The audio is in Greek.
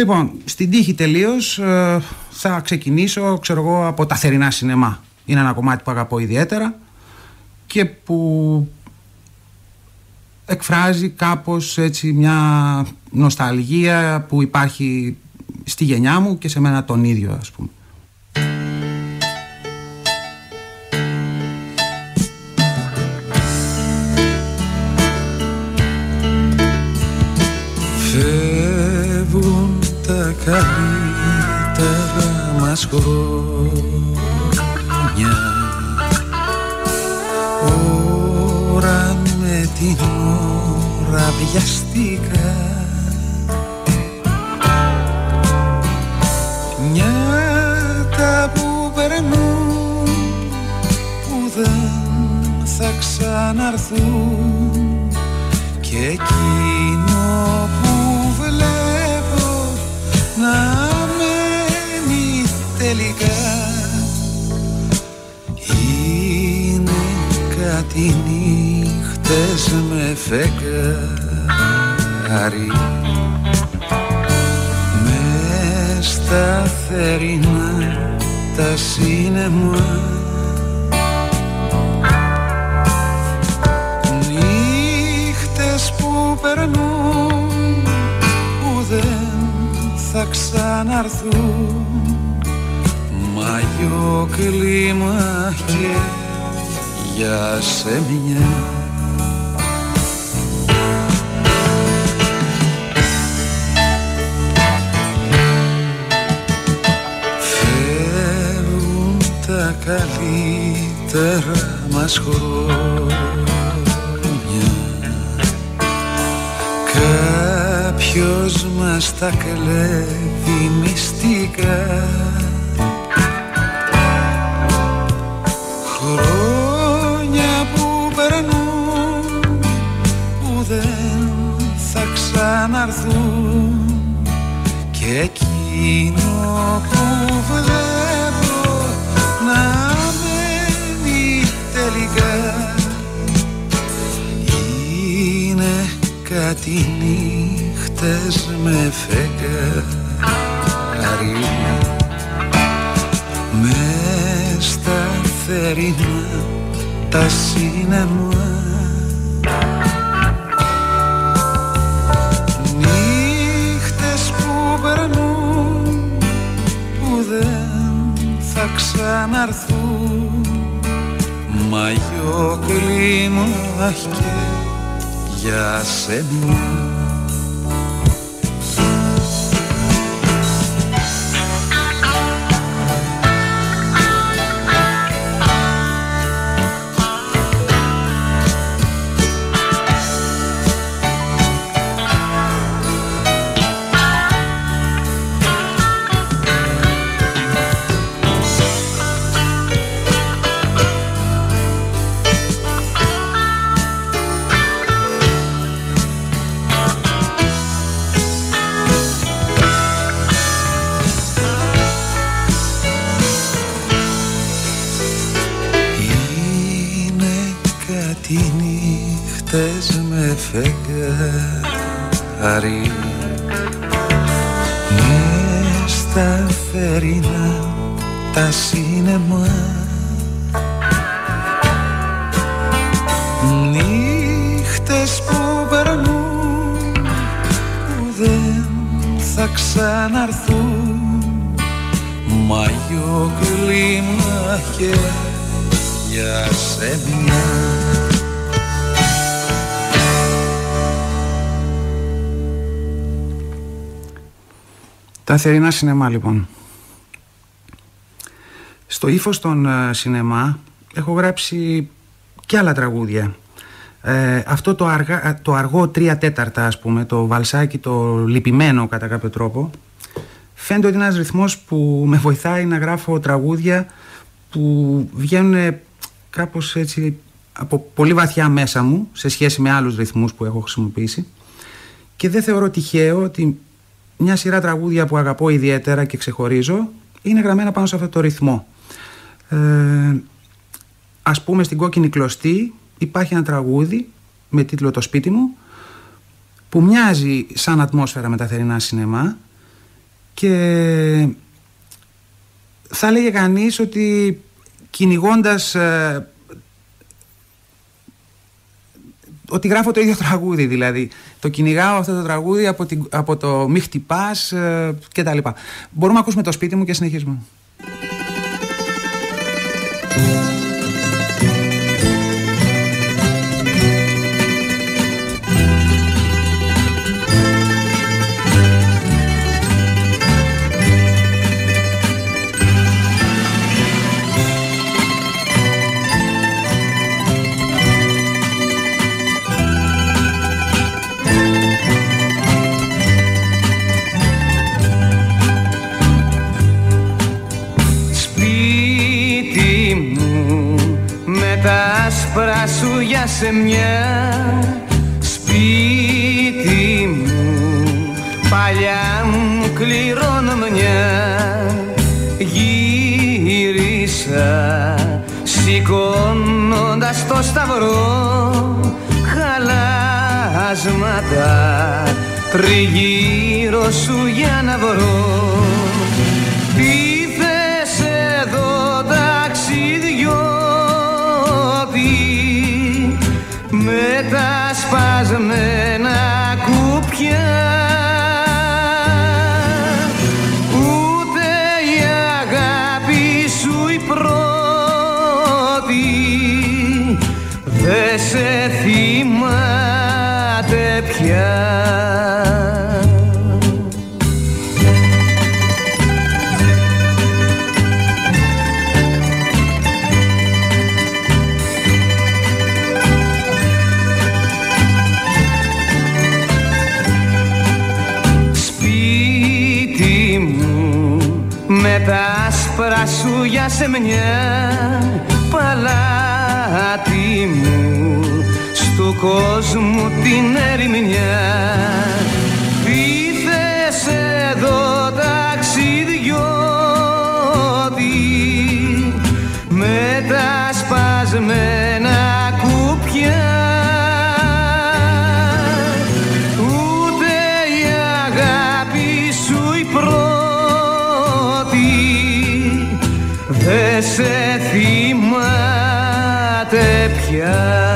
Λοιπόν, στην τύχη τελείως ε, θα ξεκινήσω ξέρω εγώ, από τα θερινά σινεμά. Είναι ένα κομμάτι που αγαπώ ιδιαίτερα και που εκφράζει κάπως έτσι μια νοσταλγία που υπάρχει στη γενιά μου και σε μένα τον ίδιο ας πούμε. Καλύτερα μας χρόνια. Ώρα με την ώρα βιαστήκα Νιάτα που περνούν που δεν θα ξαναρθούν. Και εκείνο φεγγάρι. Μες στα θερινά τα σίνεμα Νύχτες που περνούν που δεν θα ξαναρθούν. Μαγιό κλίμα και για σε μια καλύτερα μας χρόνια. Κάποιος μας τα κλέβει μυστικά. Χρόνια που περνούν που δεν θα ξαναρθούν. Και εκείνο που βλέπω κάτι νύχτες με φεγγάρι. Μες στα θερινά τα σίνεμα Νύχτες που περνούν που δεν θα ξαναρθούν. Μαγιό κλίμα και για σένα κάτι νύχτες με φεγγάρι. Μες στα θερινά τα σίνεμα Νύχτες που περνούν που δεν θα ξαναρθούν. Μαγιό κλίμα και για σένα Τα θερινά σινεμά λοιπόν. Στο ύφος των ε, σινεμά έχω γράψει και άλλα τραγούδια. Ε, αυτό το, αργά, ε, το αργό τρία τέταρτα ας πούμε, το βαλσάκι το λυπημένο κατά κάποιο τρόπο φαίνεται ότι είναι ένας ρυθμός που με βοηθάει να γράφω τραγούδια που βγαίνουν κάπως έτσι από πολύ βαθιά μέσα μου σε σχέση με άλλους ρυθμούς που έχω χρησιμοποιήσει και δεν θεωρώ τυχαίο ότι μια σειρά τραγούδια που αγαπώ ιδιαίτερα και ξεχωρίζω είναι γραμμένα πάνω σε αυτό το ρυθμό. Ε, ας πούμε στην κόκκινη κλωστή υπάρχει ένα τραγούδι με τίτλο «Το σπίτι μου» που μοιάζει σαν ατμόσφαιρα με τα θερινά σινεμά και θα έλεγε κανείς ότι κυνηγώντας ε, ότι γράφω το ίδιο τραγούδι δηλαδή. Το κυνηγάω αυτό το τραγούδι από, την, από το μη χτυπάς ε, και τα λοιπά. Μπορούμε να ακούσουμε το σπίτι μου και συνεχίζουμε. Σε μια σπίτι μου. Παλιά μου κληρονομιά γύρισα σηκώνοντας το σταυρό χαλάσματα. Τριγύρω σου για να βρω σε μια παλάτι μου. Στο κόσμο την ερημιά σε θυμάται πια